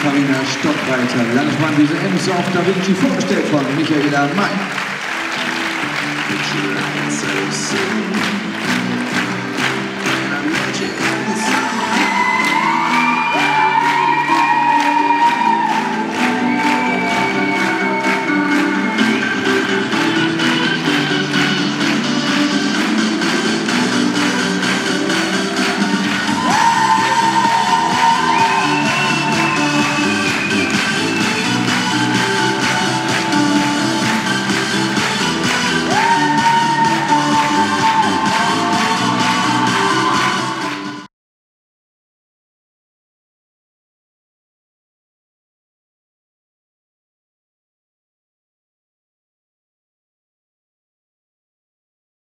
Katharina Stockreiter, Landesmann diese Ems auf Da Vinci, vorgestellt von Michaela May.